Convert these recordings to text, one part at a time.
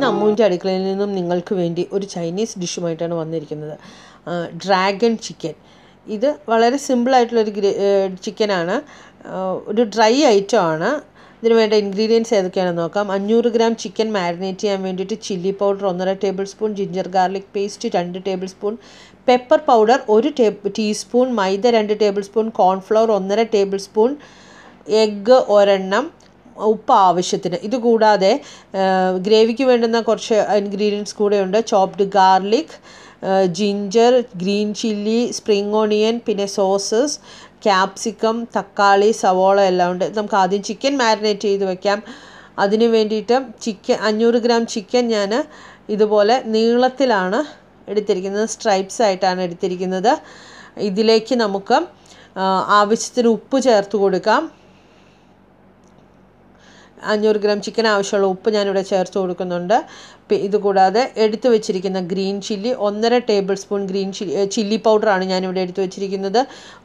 ഇന്ന് അമ്മുവിന്റെ അടുക്കളയിൽ നിന്നും നിങ്ങൾക്ക് വേണ്ടി ഒരു ചൈനീസ് ഡിഷുമായിട്ടാണ് വന്നിരിക്കുന്നത്. Dragon chicken. ഇത് വളരെ സിമ്പിളായിട്ടുള്ളൊരു ഗ്രേ ചിക്കനാണ്. ഒരു ഡ്രൈ ഐറ്റം ആണ്. ഇതിന് വേണ്ട ഇൻഗ്രീഡിയൻസ് ഏതൊക്കെയാണെന്ന് നോക്കാം. അഞ്ഞൂറ് ഗ്രാം ചിക്കൻ മാരിനേറ്റ് ചെയ്യാൻ വേണ്ടിയിട്ട് ചില്ലി പൗഡർ ഒന്നര tablespoon ginger garlic paste രണ്ട് ടേബിൾ സ്പൂൺ പെപ്പർ പൗഡർ ഒരു ടീസ്പൂൺ മൈദ രണ്ട് ടേബിൾ സ്പൂൺ കോൺഫ്ലവർ ഒന്നര ടേബിൾ സ്പൂൺ എഗ്ഗ് ഒരെണ്ണം ഉപ്പ് ആവശ്യത്തിന്. ഇത് കൂടാതെ ഗ്രേവിക്ക് വേണ്ടുന്ന കുറച്ച് ഇൻഗ്രീഡിയൻസ് കൂടെ ഉണ്ട് chopped garlic ginger green chilli spring onion പിന്നെ സോസസ് ക്യാപ്സിക്കം തക്കാളി സവോള എല്ലാം ഉണ്ട്. നമുക്ക് ആദ്യം ചിക്കൻ മാരിനേറ്റ് ചെയ്ത് വെക്കാം. അതിന് വേണ്ടിയിട്ട് ചിക്കൻ അഞ്ഞൂറ് ഗ്രാം ചിക്കൻ ഞാൻ ഇതുപോലെ നീളത്തിലാണ് എടുത്തിരിക്കുന്നത്. സ്ട്രൈപ്സ് ആയിട്ടാണ് എടുത്തിരിക്കുന്നത്. ഇതിലേക്ക് നമുക്ക് ആവശ്യത്തിന് ഉപ്പ് ചേർത്ത് കൊടുക്കാം. അഞ്ഞൂറ് ഗ്രാം ചിക്കൻ ആവശ്യമുള്ള ഉപ്പ് ഞാനിവിടെ ചേർത്ത് കൊടുക്കുന്നുണ്ട്. ഇതുകൂടാതെ എടുത്തു വെച്ചിരിക്കുന്ന ഗ്രീൻ ചില്ലി ഒന്നര tablespoon green chilli chilli പൗഡറാണ് ഞാനിവിടെ എടുത്തു വെച്ചിരിക്കുന്നത്.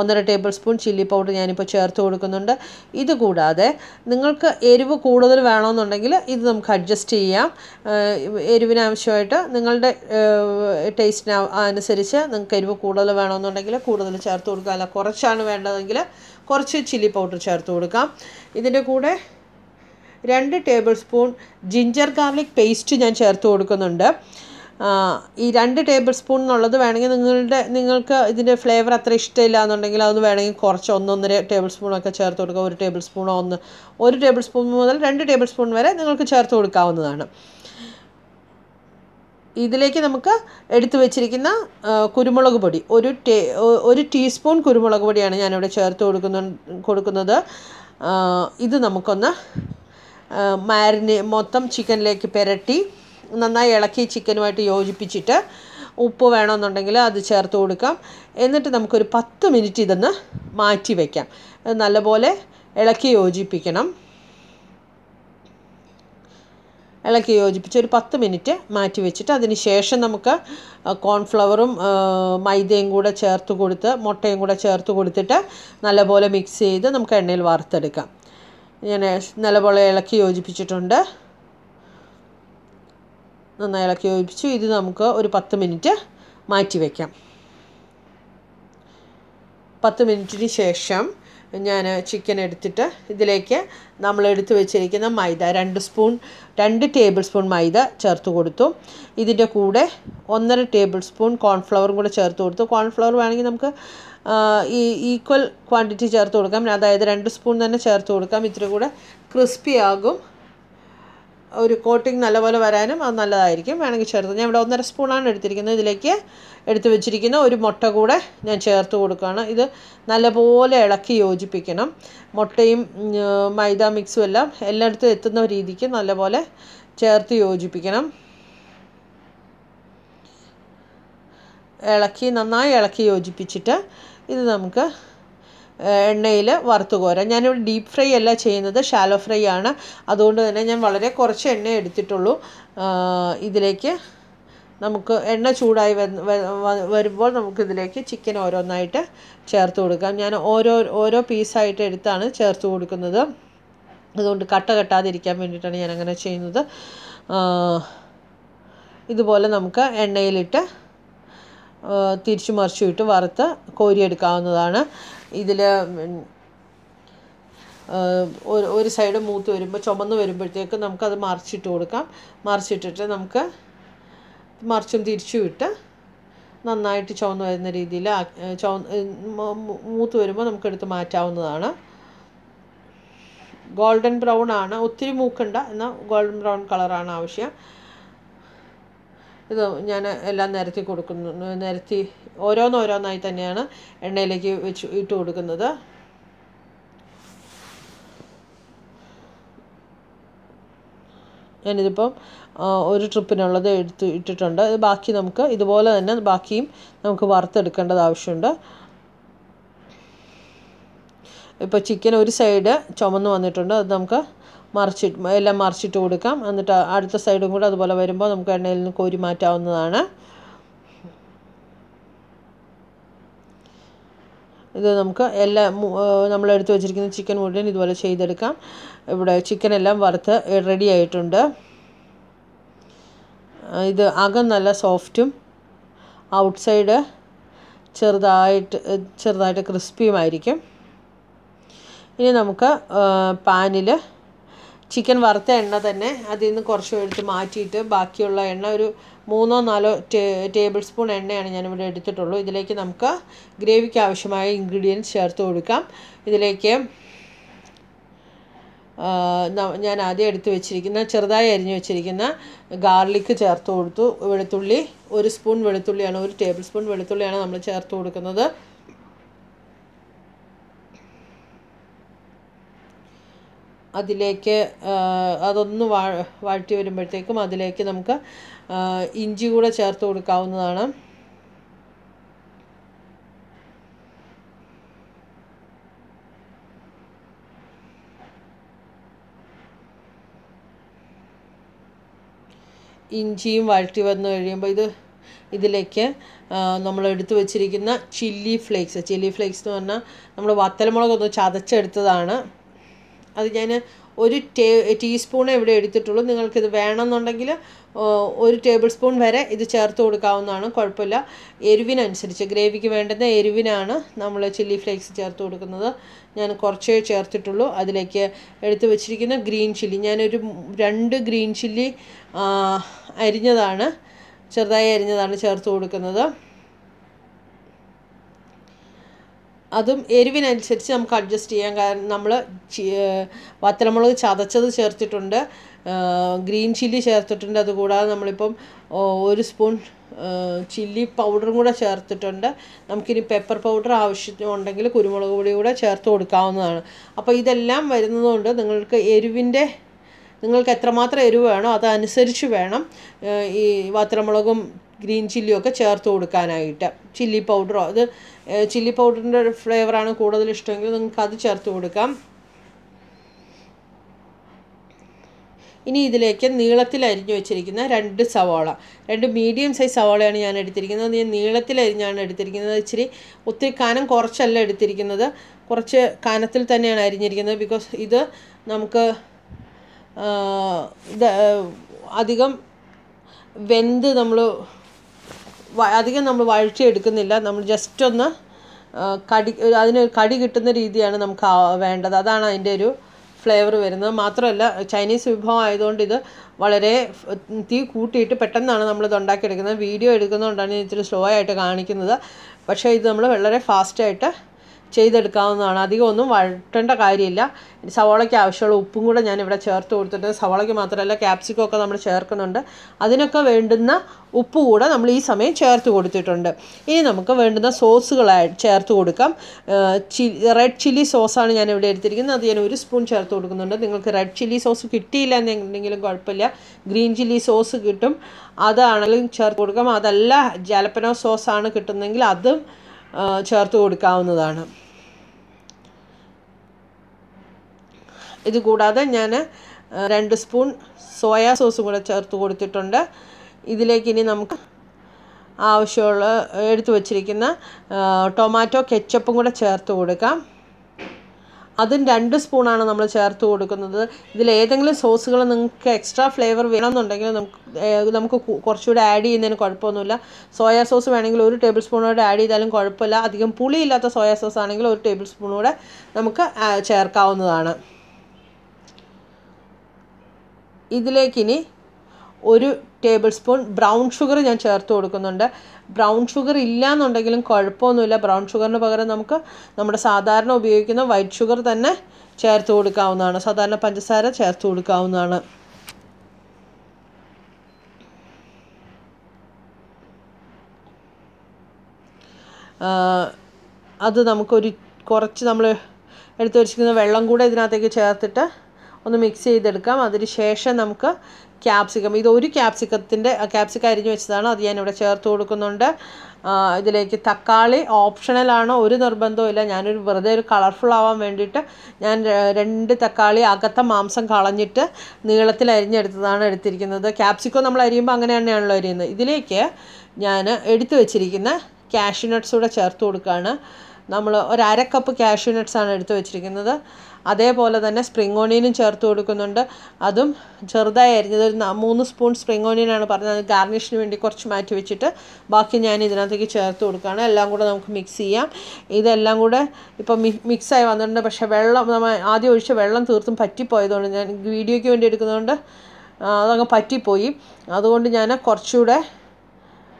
ഒന്നര ടേബിൾ സ്പൂൺ ചില്ലി പൗഡർ ഞാനിപ്പോൾ ചേർത്ത് കൊടുക്കുന്നുണ്ട്. ഇതുകൂടാതെ നിങ്ങൾക്ക് എരിവ് കൂടുതൽ വേണമെന്നുണ്ടെങ്കിൽ ഇത് നമുക്ക് അഡ്ജസ്റ്റ് ചെയ്യാം. എരിവിനാവശ്യമായിട്ട് നിങ്ങളുടെ ടേസ്റ്റിന് അനുസരിച്ച് നിങ്ങൾക്ക് എരിവ് കൂടുതൽ വേണമെന്നുണ്ടെങ്കിൽ കൂടുതൽ ചേർത്ത് കൊടുക്കുക അല്ല കുറച്ചാണ് വേണ്ടതെങ്കിൽ കുറച്ച് ചില്ലി പൗഡർ ചേർത്ത് കൊടുക്കാം. ഇതിന്റെ കൂടെ രണ്ട് tablespoon ginger garlic paste ഞാൻ ചേർത്ത് കൊടുക്കുന്നുണ്ട്. ഈ രണ്ട് ടേബിൾ സ്പൂൺ എന്നുള്ളത് വേണമെങ്കിൽ നിങ്ങളുടെ നിങ്ങൾക്ക് ഇതിന്റെ ഫ്ലേവർ അത്ര ഇഷ്ടമില്ല എന്നുണ്ടെങ്കിൽ അതൊന്ന് വേണമെങ്കിൽ കുറച്ച് ഒന്നൊന്നര ടേബിൾ സ്പൂണൊക്കെ ചേർത്ത് കൊടുക്കുക ഒരു ടേബിൾ സ്പൂണോ ഒന്ന് ഒരു ടേബിൾ സ്പൂൺ മുതൽ രണ്ട് ടേബിൾ സ്പൂൺ വരെ നിങ്ങൾക്ക് ചേർത്ത് കൊടുക്കാവുന്നതാണ്. ഇതിലേക്ക് നമുക്ക് എടുത്തു വെച്ചിരിക്കുന്ന കുരുമുളക് പൊടി ഒരു ടേ ഒരു ടീസ്പൂൺ കുരുമുളക് പൊടിയാണ് ഞാനിവിടെ ചേർത്ത് കൊടുക്കുന്ന കൊടുക്കുന്നത്. ഇത് നമുക്കൊന്ന് മാരിനെ മൊത്തം ചിക്കനിലേക്ക് പുരട്ടി നന്നായി ഇളക്കി ചിക്കനുമായിട്ട് യോജിപ്പിച്ചിട്ട് ഉപ്പ് വേണമെന്നുണ്ടെങ്കിൽ അത് ചേർത്ത് കൊടുക്കാം. എന്നിട്ട് നമുക്കൊരു പത്ത് മിനിറ്റ് ഇതൊന്ന് മാറ്റി വയ്ക്കാം നല്ലപോലെ ഇളക്കി യോജിപ്പിക്കണം. ഇളക്കി യോജിപ്പിച്ച് ഒരു പത്ത് മിനിറ്റ് മാറ്റി വെച്ചിട്ട് അതിന് ശേഷം നമുക്ക് കോൺഫ്ലവറും മൈദയും കൂടെ ചേർത്ത് കൊടുത്ത് മുട്ടയും കൂടെ ചേർത്ത് കൊടുത്തിട്ട് നല്ലപോലെ മിക്സ് ചെയ്ത് നമുക്ക് എണ്ണയിൽ വറുത്തെടുക്കാം. ഞാൻ നല്ലപോലെ ഇളക്കി യോജിപ്പിച്ചിട്ടുണ്ട്. നന്നായി ഇളക്കി യോജിപ്പിച്ചു. ഇത് നമുക്ക് ഒരു പത്ത് മിനിറ്റ് മാറ്റി വയ്ക്കാം പത്ത് മിനിറ്റിന് ശേഷം ഞാൻ ചിക്കൻ എടുത്തിട്ട് ഇതിലേക്ക് നമ്മൾ എടുത്തു വെച്ചിരിക്കുന്ന മൈദ രണ്ട് സ്പൂൺ രണ്ട് ടേബിൾ സ്പൂൺ മൈദ ചേർത്ത് കൊടുത്തു. ഇതിന്റെ കൂടെ ഒന്നര ടേബിൾ സ്പൂൺ കോൺഫ്ലവറും കൂടെ ചേർത്ത് കൊടുത്തു. കോൺഫ്ലവർ വേണമെങ്കിൽ നമുക്ക് ഈ ഈക്വൽ ക്വാണ്ടിറ്റി ചേർത്ത് കൊടുക്കാം. അതായത് രണ്ട് സ്പൂൺ തന്നെ ചേർത്ത് കൊടുക്കാം. ഇത്തിരി കൂടെ ക്രിസ്പി ആകും. ഒരു കോട്ടിങ് നല്ലപോലെ വരാനും അത് നല്ലതായിരിക്കും. വേണമെങ്കിൽ ചേർത്ത് ഞാൻ ഇവിടെ ഒന്നര സ്പൂണാണ് എടുത്തിരിക്കുന്നത്. ഇതിലേക്ക് എടുത്ത് വെച്ചിരിക്കുന്ന ഒരു മുട്ട കൂടെ ഞാൻ ചേർത്ത് കൊടുക്കുകയാണ്. ഇത് നല്ലപോലെ ഇളക്കി യോജിപ്പിക്കണം. മുട്ടയും മൈദ മിക്സും എല്ലാം എല്ലായിടത്തും എത്തുന്ന രീതിക്ക് നല്ലപോലെ ചേർത്ത് യോജിപ്പിക്കണം. ഇളക്കി നന്നായി ഇളക്കി യോജിപ്പിച്ചിട്ട് ഇത് നമുക്ക് എണ്ണയിൽ വറുത്ത് കോരാം. ഞാനിവിടെ ഡീപ്പ് ഫ്രൈ അല്ല ചെയ്യുന്നത് ഷാലോ ഫ്രൈ ആണ്. അതുകൊണ്ട് തന്നെ ഞാൻ വളരെ കുറച്ച് എണ്ണ എടുത്തിട്ടുള്ളൂ. ഇതിലേക്ക് നമുക്ക് എണ്ണ ചൂടായി വരുമ്പോൾ നമുക്കിതിലേക്ക് ചിക്കൻ ഓരോന്നായിട്ട് ചേർത്ത് കൊടുക്കാം. ഞാൻ ഓരോ ഓരോ പീസായിട്ട് എടുത്താണ് ചേർത്ത് കൊടുക്കുന്നത്. അതുകൊണ്ട് കട്ട കെട്ടാതിരിക്കാൻ വേണ്ടിയിട്ടാണ് ഞാൻ അങ്ങനെ ചെയ്യുന്നത് ഇതുപോലെ നമുക്ക് എണ്ണയിലിട്ട് തിരിച്ചു മറിച്ചു ഇട്ട് വറുത്ത് കോരിയെടുക്കാവുന്നതാണ് ഇതിൽ ഒരു സൈഡ് മൂത്ത് വരുമ്പോൾ ചുമന്ന് വരുമ്പോഴത്തേക്ക് നമുക്കത് മറിച്ചിട്ട് കൊടുക്കാം. മറിച്ചിട്ടിട്ട് നമുക്ക് മറിച്ചും തിരിച്ചും ഇട്ട് നന്നായിട്ട് ചുവന്ന് വരുന്ന രീതിയിൽ ചുവ മൂത്ത് വരുമ്പോൾ നമുക്കെടുത്ത് മാറ്റാവുന്നതാണ്. ഗോൾഡൻ ബ്രൗൺ ആണ്. ഒത്തിരി മൂക്കണ്ട എന്നാൽ ഗോൾഡൻ ബ്രൗൺ കളറാണ് ആവശ്യം. ഇത് ഞാൻ എല്ലാം നിരത്തി കൊടുക്കുന്നു നിരത്തി ഓരോന്നോരോന്നായി തന്നെയാണ് എണ്ണയിലേക്ക് വെച്ച് ഇട്ട് കൊടുക്കുന്നത്. ഞാനിതിപ്പം ഒരു ട്രിപ്പിനുള്ളത് എടുത്ത് ഇട്ടിട്ടുണ്ട്. ബാക്കി നമുക്ക് ഇതുപോലെ തന്നെ ബാക്കിയും നമുക്ക് വറുത്തെടുക്കേണ്ടത് ആവശ്യമുണ്ട്. ഇപ്പോൾ ചിക്കൻ ഒരു സൈഡ് ചുമന്ന് വന്നിട്ടുണ്ട്. അത് നമുക്ക് മറിച്ചിട്ട് എല്ലാം മറിച്ചിട്ട് കൊടുക്കാം. എന്നിട്ട് അടുത്ത സൈഡും കൂടെ അതുപോലെ വരുമ്പോൾ നമുക്ക് എണ്ണയിൽ നിന്ന് കോരി മാറ്റാവുന്നതാണ്. ഇത് നമുക്ക് എല്ലാ നമ്മൾ എടുത്ത് വെച്ചിരിക്കുന്ന ചിക്കൻ മുഴുവൻ ഇതുപോലെ ചെയ്തെടുക്കാം. ഇവിടെ ചിക്കൻ എല്ലാം വറുത്ത് റെഡി ആയിട്ടുണ്ട്. ഇത് അകം നല്ല സോഫ്റ്റും ഔട്ട്സൈഡ് ചെറുതായിട്ട് ചെറുതായിട്ട് ക്രിസ്പിയുമായിരിക്കും. ഇനി നമുക്ക് പാനിൽ ചിക്കൻ വറുത്ത എണ്ണ തന്നെ അതിൽ നിന്ന് കുറച്ച് എടുത്ത് മാറ്റിയിട്ട് ബാക്കിയുള്ള എണ്ണ ഒരു മൂന്നോ നാലോ ടേബിൾ സ്പൂൺ എണ്ണയാണ് ഞാനിവിടെ എടുത്തിട്ടുള്ളൂ. ഇതിലേക്ക് നമുക്ക് ഗ്രേവിക്ക് ആവശ്യമായ ഇൻഗ്രീഡിയൻസ് ചേർത്ത് കൊടുക്കാം. ഇതിലേക്ക് ഞാൻ ആദ്യം എടുത്ത് വെച്ചിരിക്കുന്ന ചെറുതായി അരിഞ്ഞു വെച്ചിരിക്കുന്ന ഗാർലിക്ക് ചേർത്ത് കൊടുത്തു. വെളുത്തുള്ളി ഒരു സ്പൂൺ വെളുത്തുള്ളിയാണ് ഒരു ടേബിൾ സ്പൂൺ വെളുത്തുള്ളിയാണ് നമ്മൾ ചേർത്ത് കൊടുക്കുന്നത്. അതിലേക്ക് അതൊന്ന് വഴറ്റി വരുമ്പോഴത്തേക്കും അതിലേക്ക് നമുക്ക് ഇഞ്ചി കൂടെ ചേർത്ത് കൊടുക്കാവുന്നതാണ്. ഇഞ്ചിയും വഴറ്റി വന്നു കഴിയുമ്പോൾ ഇത് ഇതിലേക്ക് നമ്മൾ എടുത്തു വെച്ചിരിക്കുന്ന ചില്ലി ഫ്ലേക്സ്. ചില്ലി ഫ്ലേക്സ് എന്ന് പറഞ്ഞാൽ നമ്മൾ വത്തലമുളകൊന്ന് ചതച്ചെടുത്തതാണ്. അത് ഞാൻ ഒരു ടേ ടീസ്പൂണേ ഇവിടെ എടുത്തിട്ടുള്ളൂ. നിങ്ങൾക്കിത് വേണമെന്നുണ്ടെങ്കിൽ ഒരു ടേബിൾ സ്പൂൺ വരെ ഇത് ചേർത്ത് കൊടുക്കാവുന്നതാണ്. കുഴപ്പമില്ല. എരിവിനനുസരിച്ച് ഗ്രേവിക്ക് വേണ്ടുന്ന എരിവിനാണ് നമ്മൾ ചില്ലി ഫ്ലേക്സ് ചേർത്ത് കൊടുക്കുന്നത്. ഞാൻ കുറച്ചേ ചേർത്തിട്ടുള്ളൂ. അതിലേക്ക് എടുത്തു വെച്ചിരിക്കുന്ന ഗ്രീൻ ചില്ലി. ഞാനൊരു രണ്ട് ഗ്രീൻ ചില്ലി അരിഞ്ഞതാണ് ചെറുതായി അരിഞ്ഞതാണ് ചേർത്ത് കൊടുക്കുന്നത്. അതും എരിവിനനുസരിച്ച് നമുക്ക് അഡ്ജസ്റ്റ് ചെയ്യാം. കാരണം നമ്മൾ വത്തലമുളക് ചതച്ചത് ചേർത്തിട്ടുണ്ട്. ഗ്രീൻ ചില്ലി ചേർത്തിട്ടുണ്ട്. അതുകൂടാതെ നമ്മളിപ്പം ഒരു സ്പൂൺ ചില്ലി പൗഡറും കൂടെ ചേർത്തിട്ടുണ്ട്. നമുക്കിനി പെപ്പർ പൗഡർ ആവശ്യമുണ്ടെങ്കിൽ കുരുമുളക് പൊടി കൂടെ ചേർത്ത് കൊടുക്കാവുന്നതാണ്. അപ്പോൾ ഇതെല്ലാം വരുന്നതുകൊണ്ട് നിങ്ങൾക്ക് എരിവിന്റെ നിങ്ങൾക്ക് എത്രമാത്രം എരിവ് വേണോ അതനുസരിച്ച് വേണം ഈ വത്തലമുളകും ഗ്രീൻ ചില്ലിയും ഒക്കെ ചേർത്ത് കൊടുക്കാനായിട്ട്. ചില്ലി പൗഡറോ അത് ചില്ലി പൗഡറിന്റെ ഒരു ഫ്ലേവറാണ് കൂടുതൽ ഇഷ്ടമെങ്കിൽ നിങ്ങൾക്ക് അത് ചേർത്ത് കൊടുക്കാം. ഇനി ഇതിലേക്ക് നീളത്തിൽ അരിഞ്ഞു വെച്ചിരിക്കുന്ന രണ്ട് സവാള. രണ്ട് മീഡിയം സൈസ് സവാളയാണ് ഞാൻ എടുത്തിരിക്കുന്നത്. ഞാൻ നീളത്തിൽ അരിഞ്ഞാണ് എടുത്തിരിക്കുന്നത്. ഇച്ചിരി ഒത്തിരി കനം കുറച്ചല്ല എടുത്തിരിക്കുന്നത്. കുറച്ച് കനത്തിൽ തന്നെയാണ് അരിഞ്ഞിരിക്കുന്നത്. ബിക്കോസ് ഇത് നമുക്ക് ഇത് അധികം വെന്ത് നമ്മൾ അധികം നമ്മൾ വഴറ്റിയെടുക്കുന്നില്ല നമ്മൾ ജസ്റ്റ് ഒന്ന് കടി അതിന് കടി കിട്ടുന്ന രീതിയാണ് നമുക്ക് വേണ്ടത്. അതാണ് അതിന്റെ ഒരു ഫ്ലേവർ വരുന്നത്. മാത്രമല്ല ചൈനീസ് വിഭവം ആയതുകൊണ്ട് ഇത് വളരെ തീ കൂട്ടിയിട്ട് പെട്ടെന്നാണ് നമ്മളിത് ഉണ്ടാക്കിയെടുക്കുന്നത്. വീഡിയോ എടുക്കുന്നതുകൊണ്ടാണ് ഇത്തിരി സ്ലോ ആയിട്ട് കാണിക്കുന്നത്. പക്ഷേ ഇത് നമ്മൾ വളരെ ഫാസ്റ്റായിട്ട് ചെയ്തെടുക്കാവുന്നതാണ്. അധികം ഒന്നും വഴട്ടേണ്ട കാര്യമില്ല. സവോളയ്ക്ക് ആവശ്യമുള്ള ഉപ്പും കൂടെ ഞാനിവിടെ ചേർത്ത് കൊടുത്തിട്ട് സവോളയ്ക്ക് മാത്രമല്ല ക്യാപ്സിക്കം ഒക്കെ നമ്മൾ ചേർക്കുന്നുണ്ട്. അതിനൊക്കെ വേണ്ടുന്ന ഉപ്പ് കൂടെ നമ്മൾ ഈ സമയം ചേർത്ത് കൊടുത്തിട്ടുണ്ട്. ഇനി നമുക്ക് വേണ്ടുന്ന സോസുകളായി ചേർത്ത് കൊടുക്കാം. ചി റെഡ് ചില്ലി സോസാണ് ഞാൻ ഇവിടെ എടുത്തിരിക്കുന്നത്. അത് ഞാൻ ഒരു സ്പൂൺ ചേർത്ത് കൊടുക്കുന്നുണ്ട്. നിങ്ങൾക്ക് റെഡ് ചില്ലി സോസ് കിട്ടിയില്ല എന്നുണ്ടെങ്കിലും കുഴപ്പമില്ല. ഗ്രീൻ ചില്ലി സോസ് കിട്ടും. അതാണെങ്കിലും ചേർത്ത് കൊടുക്കാം. അതല്ല ജലപ്പനോ സോസാണ് കിട്ടുന്നതെങ്കിൽ അതും ചേർത്ത് കൊടുക്കാവുന്നതാണ്. ഇത് കൂടാതെ ഞാൻ രണ്ട് സ്പൂൺ സോയാ സോസും കൂടെ ചേർത്ത് കൊടുത്തിട്ടുണ്ട്. ഇതിലേക്ക് ഇനി നമുക്ക് ആവശ്യമുള്ള എടുത്തു വച്ചിരിക്കുന്ന ടൊമാറ്റോ കെച്ചപ്പും കൂടെ ചേർത്ത് കൊടുക്കാം. അതും രണ്ട് സ്പൂണാണ് നമ്മൾ ചേർത്ത് കൊടുക്കുന്നത്. ഇതിൽ ഏതെങ്കിലും സോസുകൾ നിങ്ങൾക്ക് എക്സ്ട്രാ ഫ്ലേവർ വേണമെന്നുണ്ടെങ്കിൽ നമുക്ക് നമുക്ക് കുറച്ചുകൂടെ ആഡ് ചെയ്യുന്നതിന് കുഴപ്പമൊന്നുമില്ല. സോയാ സോസ് വേണമെങ്കിൽ ഒരു ടേബിൾ സ്പൂണോടെ ആഡ് ചെയ്താലും കുഴപ്പമില്ല. അധികം പുളിയില്ലാത്ത സോയാ സോസ് ആണെങ്കിൽ ഒരു ടേബിൾ സ്പൂണൂടെ നമുക്ക് ചേർക്കാവുന്നതാണ്. ഇതിലേക്കിനി ഒരു ടേബിൾ സ്പൂൺ. ബ്രൗൺ ഷുഗർ ഞാൻ ചേർത്ത് കൊടുക്കുന്നുണ്ട്. ബ്രൗൺ ഷുഗർ ഇല്ല എന്നുണ്ടെങ്കിലും കുഴപ്പമൊന്നുമില്ല. ബ്രൗൺ ഷുഗറിന് പകരം നമുക്ക് നമ്മുടെ സാധാരണ ഉപയോഗിക്കുന്ന വൈറ്റ് ഷുഗർ തന്നെ ചേർത്ത് കൊടുക്കാവുന്നതാണ്. സാധാരണ പഞ്ചസാര ചേർത്ത് കൊടുക്കാവുന്നതാണ്. അത് നമുക്കൊരു കുറച്ച് നമ്മൾ എടുത്തു വച്ചിരിക്കുന്ന വെള്ളം കൂടെ ഇതിനകത്തേക്ക് ചേർത്തിട്ട് ഒന്ന് മിക്സ് ചെയ്തെടുക്കാം. അതിന് ശേഷം നമുക്ക് ക്യാപ്സിക്കം ഇത് ഒരു ക്യാപ്സിക്കത്തിന്റെ ക്യാപ്സിക്കം അരിഞ്ഞു വെച്ചതാണ്. അത് ഞാനിവിടെ ചേർത്ത് കൊടുക്കുന്നുണ്ട്. ഇതിലേക്ക് തക്കാളി ഓപ്ഷണലാണ് ഒരു നിർബന്ധവുമില്ല ഞാനൊരു വെറുതെ ഒരു കളർഫുൾ ആവാൻ വേണ്ടിയിട്ട് ഞാൻ രണ്ട് തക്കാളി അകത്ത മാംസം കളഞ്ഞിട്ട് നീളത്തിൽ അരിഞ്ഞെടുത്തതാണ് എടുത്തിരിക്കുന്നത്. ക്യാപ്സിക്കം നമ്മൾ അരിയുമ്പോൾ അങ്ങനെ തന്നെയാണല്ലോ അരിയുന്നത്. ഇതിലേക്ക് ഞാൻ എടുത്തു വെച്ചിരിക്കുന്ന കാഷ്യൂ നട്ട്സ് കൂടെ ചേർത്ത് കൊടുക്കുകയാണ്. നമ്മൾ ഒരു അര കപ്പ് കാഷ്യൂ നട്ട്സാണ് എടുത്തു വെച്ചിരിക്കുന്നത്. അതേപോലെ തന്നെ സ്പ്രിംഗ് ഓണിയനും ചേർത്ത് കൊടുക്കുന്നുണ്ട്. അതും ചെറുതായി അരിഞ്ഞത് ഒരു മൂന്ന് സ്പൂൺ സ്പ്രിംഗ് ഓണിയനാണ് പറഞ്ഞത്. ഗാർണിഷിന് വേണ്ടി കുറച്ച് മാറ്റി വെച്ചിട്ട് ബാക്കി ഞാൻ ഇതിനകത്തേക്ക് ചേർത്ത് കൊടുക്കുകയാണ്. എല്ലാം കൂടെ നമുക്ക് മിക്സ് ചെയ്യാം. ഇതെല്ലാം കൂടെ ഇപ്പോൾ മിക്സായി വന്നിട്ടുണ്ട്. പക്ഷേ വെള്ളം നമ്മൾ ആദ്യം ഒഴിച്ച വെള്ളം തീർത്തും പറ്റിപ്പോയതുകൊണ്ട് ഞാൻ വീഡിയോയ്ക്ക് വേണ്ടി എടുക്കുന്നതുകൊണ്ട് അതങ്ങ് പറ്റിപ്പോയി. അതുകൊണ്ട് ഞാൻ കുറച്ചുകൂടെ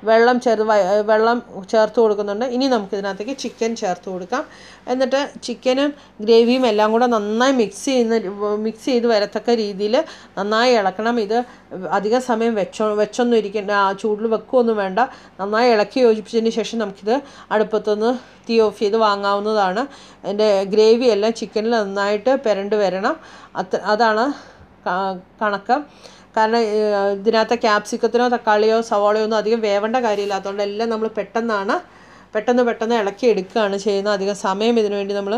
വെള്ളം ചെറു വെള്ളം ചേർത്ത് കൊടുക്കുന്നുണ്ട്. ഇനി നമുക്ക് ഇതിനകത്തേക്ക് ചിക്കൻ ചേർത്ത് കൊടുക്കാം. എന്നിട്ട് ചിക്കനും ഗ്രേവിയും എല്ലാം കൂടെ നന്നായി മിക്സ് ചെയ്യുന്ന മിക്സ് ചെയ്ത് വരത്തക്ക രീതിയിൽ നന്നായി ഇളക്കണം. ഇത് അധിക സമയം വെച്ചോ വെച്ചൊന്നും ഇരിക്കേണ്ട. ആ ചൂടിൽ വെക്കുകയൊന്നും വേണ്ട. നന്നായി ഇളക്കി യോജിപ്പിച്ചതിന് ശേഷം നമുക്കിത് അടുപ്പത്തുനിന്ന് തീ ഓഫ് ചെയ്ത് വാങ്ങാവുന്നതാണ്. അതിന്റെ ഗ്രേവി എല്ലാം ചിക്കനിൽ നന്നായിട്ട് പെരണ്ട് വരണം. അത് അതാണ് കണക്ക്. കാരണം ഇതിനകത്ത് ക്യാപ്സിക്കത്തിനോ തക്കാളിയോ സവാളയോ ഒന്നും അധികം വേവേണ്ട അതുകൊണ്ട് എല്ലാം നമ്മൾ പെട്ടെന്നാണ് പെട്ടെന്ന് പെട്ടെന്ന് ഇളക്കി എടുക്കുകയാണ് ചെയ്യുന്നത്. അധികം സമയം ഇതിനു വേണ്ടി നമ്മൾ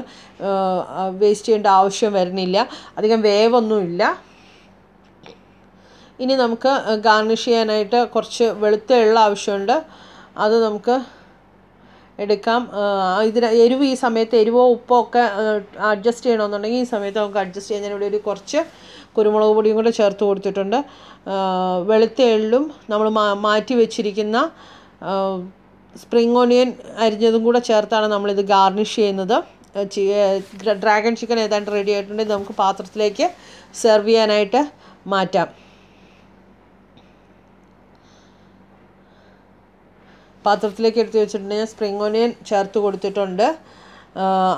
വേസ്റ്റ് ചെയ്യേണ്ട ആവശ്യം വരുന്നില്ല. അധികം വേവൊന്നുമില്ല. ഇനി നമുക്ക് ഗാർണിഷ് ചെയ്യാനായിട്ട് കുറച്ച് വെളുത്ത എള്ള ആവശ്യമുണ്ട്. അത് നമുക്ക് എടുക്കാം. ഇതിന് എരിവ് ഈ സമയത്ത് എരിവോ ഉപ്പോ ഒക്കെ അഡ്ജസ്റ്റ് ചെയ്യണമെന്നുണ്ടെങ്കിൽ ഈ സമയത്ത് നമുക്ക് അഡ്ജസ്റ്റ് ചെയ്യാൻ ഇവിടെ ഒരു കുറച്ച് കുരുമുളക് പൊടിയും കൂടെ ചേർത്ത് കൊടുത്തിട്ടുണ്ട്. വെളുത്ത എള്ളും നമ്മൾ മാറ്റി വെച്ചിരിക്കുന്ന സ്പ്രിംഗ് ഓണിയൻ അരിഞ്ഞതും കൂടെ ചേർത്താണ് നമ്മളിത് ഗാർണിഷ് ചെയ്യുന്നത്. ഡ്രാഗൺ ചിക്കൻ ഏതാണ്ട് റെഡി ആയിട്ടുണ്ടെങ്കിൽ നമുക്ക് പാത്രത്തിലേക്ക് സെർവ് ചെയ്യാനായിട്ട് മാറ്റാം. പാത്രത്തിലേക്ക് എടുത്ത് വെച്ചിട്ടുണ്ടെങ്കിൽ സ്പ്രിംഗ് ഓണിയൻ ചേർത്ത് കൊടുത്തിട്ടുണ്ട്.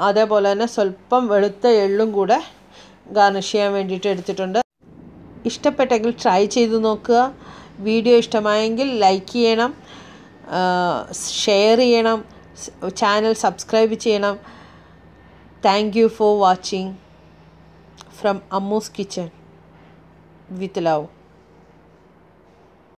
അതേപോലെ തന്നെ സ്വല്പം വെളുത്ത എള്ളും കൂടെ ഗാർണിഷ് ചെയ്യാൻ വേണ്ടിയിട്ട് എടുത്തിട്ടുണ്ട്. ഇഷ്ടപ്പെട്ടെങ്കിൽ ട്രൈ ചെയ്ത് നോക്കുക. വീഡിയോ ഇഷ്ടമായെങ്കിൽ ലൈക്ക് ചെയ്യണം. ഷെയർ ചെയ്യണം. ചാനൽ സബ്സ്ക്രൈബ് ചെയ്യണം. Thank you for watching from Ammu's kitchen with love